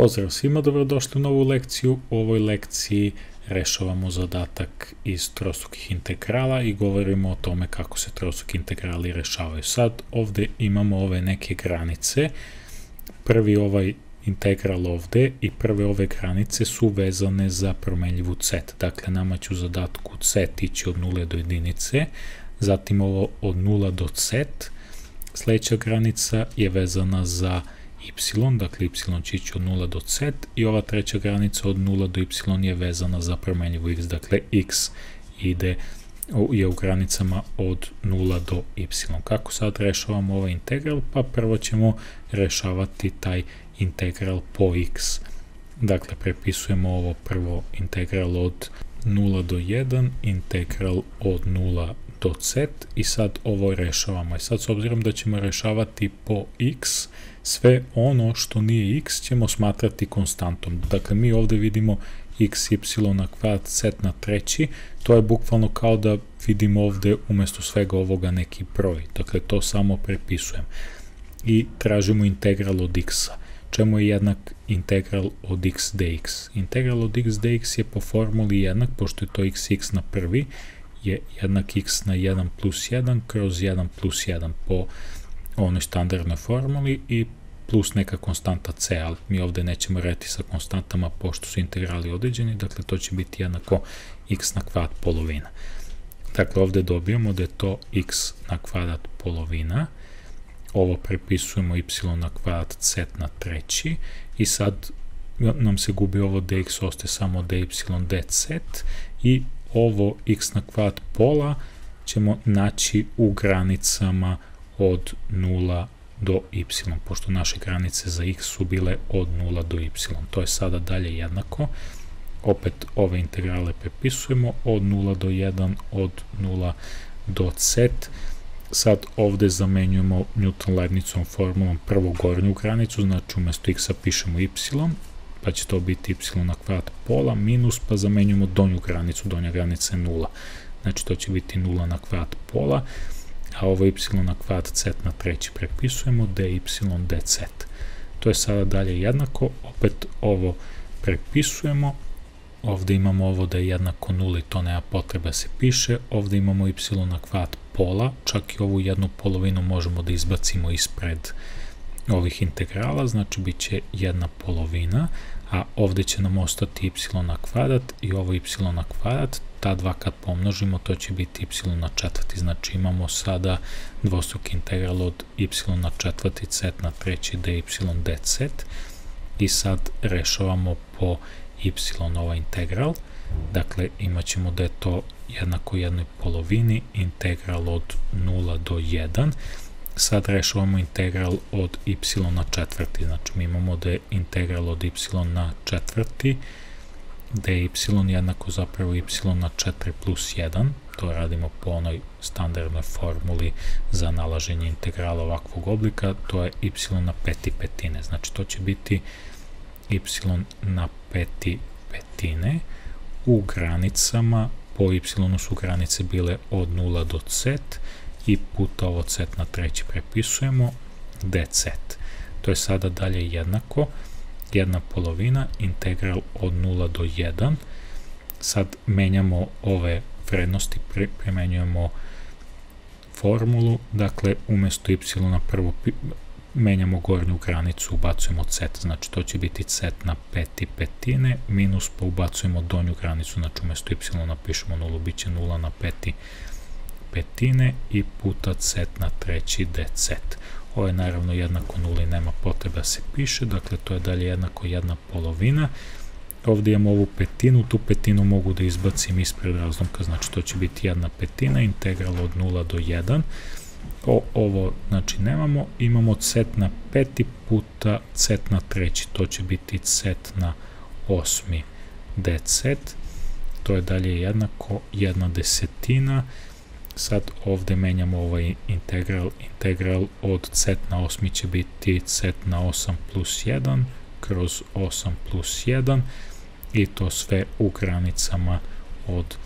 Pozdrav svima, dobrodošli u novu lekciju. U ovoj lekciji rešavamo zadatak iz trostrukih integrala i govorimo o tome kako se trostruki integrali rešavaju. Sad ovde imamo ove neke granice. Prvi ovaj integral ovde i prve ove granice su vezane za promenljivu c. Dakle, nama će u zadatku c ići od 0 do jedinice, zatim ovo od 0 do c. Sledeća granica je vezana za y, dakle y će ići od 0 do z i ova treća granica od 0 do y je vezana za promenljivu x, dakle x ide je u granicama od 0 do y. Kako sad rešavamo ovaj integral? Pa prvo ćemo rešavati taj integral po x. Dakle, prepisujemo ovo prvo integral od 0 do 1, integral od 0 do z i sad ovo rešavamo. I sad s obzirom da ćemo rešavati po x, sve ono što nije x ćemo smatrati konstantom. Dakle, mi ovde vidimo x, y na kvadrat, z na treći, to je bukvalno kao da vidimo ovde umesto svega ovoga neki broj. Dakle, to samo prepisujem. I tražimo integral od x-a. Čemu je jednak integral od x dx? Integral od x dx je po formuli jednak, pošto je to x, x na prvi, je jednak x na 1 plus 1 kroz 1 plus 1 po onoj standardnoj formuli i plus neka konstanta c, ali mi ovde nećemo reti sa konstantama pošto su integrali određeni, dakle to će biti jednako x na kvadrat polovina. Dakle, ovde dobijamo da je to x na kvadrat polovina, ovo prepisujemo y na kvadrat c na treći i sad nam se gubi ovo dx, ostaje samo dy dz i ovo x na kvadrat pola ćemo naći u granicama od 0 do y, pošto naše granice za x su bile od 0 do y. To je sada dalje jednako. Opet ove integrale prepisujemo od 0 do 1, od 0 do z. Sad ovde zamenjujemo Newton-Leibnicom formulom prvu gornju granicu, znači umesto x-a pišemo y, pa će to biti y na kvadrat pola, minus, pa zamenjujemo donju granicu, donja granica je 0. Znači to će biti 0 na kvadrat pola, a ovo y na kvadrat z na treći prepisujemo, dy dz. To je sada dalje jednako, opet ovo prepisujemo, ovde imamo ovo da je jednako 0 i to nema potrebe da se piše, ovde imamo y na kvadrat pola, čak i ovu jednu polovinu možemo da izbacimo ispred ovih integrala, znači bit će jedna polovina, a ovde će nam ostati y na kvadrat i ovo y na kvadrat, ta dva kad pomnožimo to će biti y na četvrti, znači imamo sada dvostruki integral od y na četvrti c na treći dy dz i sad rešavamo po y ovaj integral, dakle imat ćemo da je to jednako jednoj polovini integral od 0 do 1 sad rešavamo integral od y na četvrti, znači mi imamo da je integral od y na četvrti, da je y jednako zapravo y na 4 plus 1, to radimo po onoj standardnoj formuli za nalaženje integrala ovakvog oblika, to je y na peti petine, znači to će biti y na peti petine. U granicama, po y su granice bile od 0 do c, i puta ovo c na treći prepisujemo dz. To je sada dalje jednako, jedna polovina, integral od 0 do 1. Sad menjamo ove vrednosti, premenjujemo formulu, dakle umesto y na prvo menjamo gornju granicu, ubacujemo c, znači to će biti c na peti petine, minus pa ubacujemo donju granicu, znači umesto y napišemo 0, bit će 0 na peti petine i puta c na treći dz. Ovo je naravno jednako nula i nema potrebe da se piše, dakle to je dalje jednako jedna polovina. Ovde imamo ovu petinu, tu petinu mogu da izbacim ispred razlomka, znači to će biti jedna petina, integral od 0 do 1. O, ovo, znači, nemamo, imamo c na peti puta c na treći, to će biti c na osmi dz, to je dalje jednako jedna desetina, Sad ovde menjamo ovaj integral, integral od c na 8 će biti c na 8 plus 1 kroz 8 plus 1 i to sve u granicama od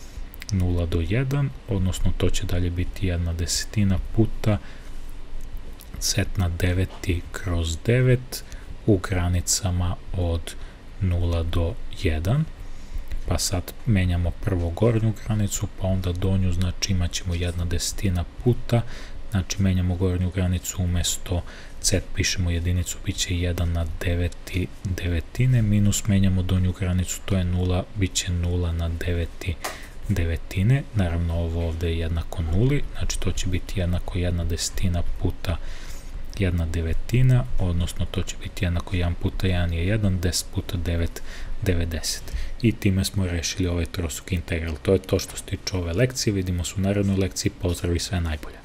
0 do 1, odnosno to će dalje biti jedna desetina puta c na 9 kroz 9 u granicama od 0 do 1 pa sad menjamo prvo gornju granicu, pa onda donju, znači imat ćemo jedna desetina puta, znači menjamo gornju granicu umesto c pišemo jedinicu, bit će 1 na 9 devetine, minus menjamo donju granicu, to je 0, bit će 0 na 9 devetine, naravno ovo ovde je jednako nuli, znači to će biti jednako jedna desetina puta jedna devetina, odnosno to će biti jednako 1 puta 1 je 1, 10 puta 9, 90. I time smo rešili ovaj trosuk integral. To je to što se tiče ove lekcije, vidimo se u narednoj lekciji, pozdrav i sve najbolje.